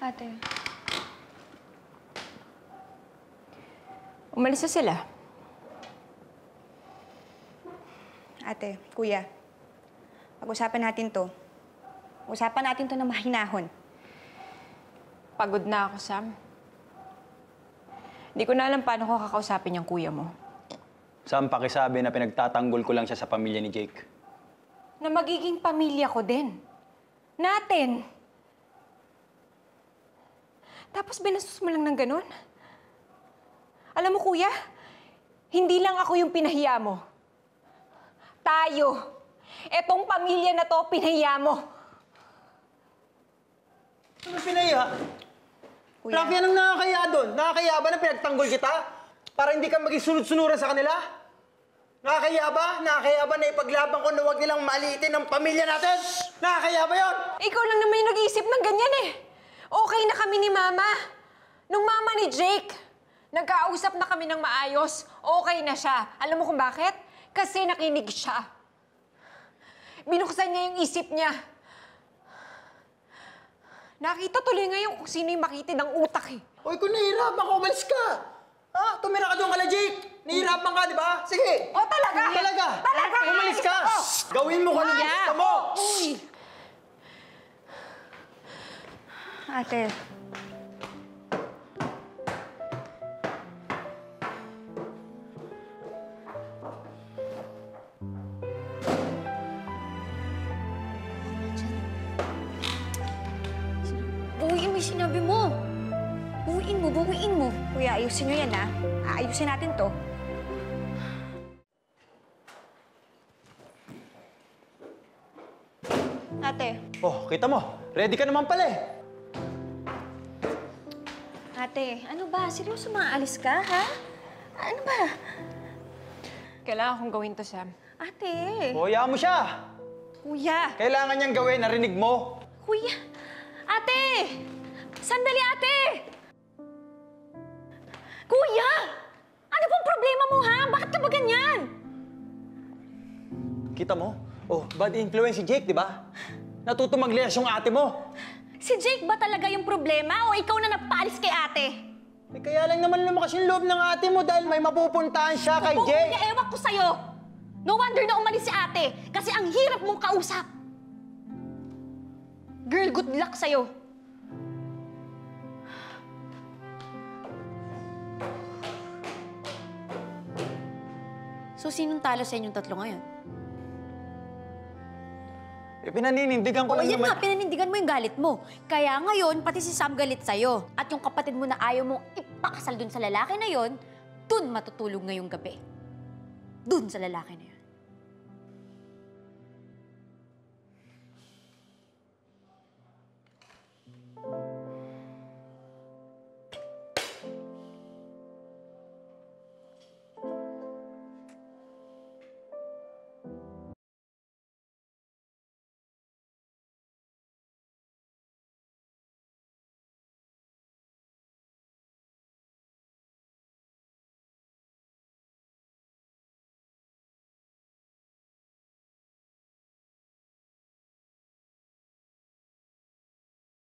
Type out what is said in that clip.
Ate, Umalis na sila. ate, kuya. Pag-usapan natin to. Usapan natin to na mahinahon. Pagod na ako, Sam. Hindi ko na alam paano ko kakausapin yung kuya mo. Saan pakisabi na pinagtatanggol ko lang siya sa pamilya ni Jake? Na magiging pamilya ko din. Natin. Tapos binastos mo lang ng ganun? Alam mo, kuya, hindi lang ako yung pinahiya mo. Tayo. Etong pamilya na to, pinahiya mo. Ano pinaya? Kuya. Rafi, anong nakakaya doon? Nakakaya ba na pinagtanggol kita? Para hindi ka maging sunod-sunuran sa kanila? Nakakaya ba? Nakakaya ba na ipaglaban ko na huwag nilang maliitin ang pamilya natin? Nakakaya ba yun? Ikaw lang naman yung nag-iisip ng ganyan eh. Okay na kami ni Mama. Nung mama ni Jake, nagkausap na kami ng maayos. Okay na siya. Alam mo kung bakit? Kasi nakinig siya. Binuksan niya yung isip niya. Nakita tuloy ngayon kung sino yung makitid ng utak eh. Uy, kung nahihirapan ka, umalis ka! Ha? Tumira ka doon kala Jake! Nahihirapan ka, di ba? Sige! Oh, talaga? Talaga! Talaga? Umalis ka! Gawin mo kung ano gusto mo! Uy! Ate, Buuin mo yung sinabi mo. Buuin mo, buuin mo. kuya, ayusin nyo yan, ha? Aayusin natin to. Ate, Oh, kita mo. Ready ka naman pala eh. Ate, ano ba? Seryoso maalis ka, ha? Ano ba? Kailangan kong gawin to, Sam. Ate, hayaan mo siya. kuya! Kailangan niyang gawin, narinig mo. kuya. Ate! Sandali, ate! Kuya! Ano pong problema mo, ha? Bakit ka ba ganyan? Kita mo? Oh, bad influence si Jake, di ba? Natuto magliyas yung ate mo. Si Jake ba talaga yung problema o ikaw na nagpaalis kay ate? Eh, kaya lang naman lumakas yung loob ng ate mo dahil may mapupuntahan siya kay Kung Jake. kuya, ewan ko sa'yo. No wonder na umalis si ate kasi ang hirap mong kausap. Girl, good luck sa'yo. So, sinong talo sa inyong tatlo ngayon? Eh, pinaninindigan ko Oo, lang yan naman. nga, pinanindigan mo yung galit mo. Kaya ngayon, pati si Sam galit sa'yo. At yung kapatid mo na ayaw mong ipakasal dun sa lalaki na yon, dun matutulog ngayong gabi. Dun sa lalaki na yun.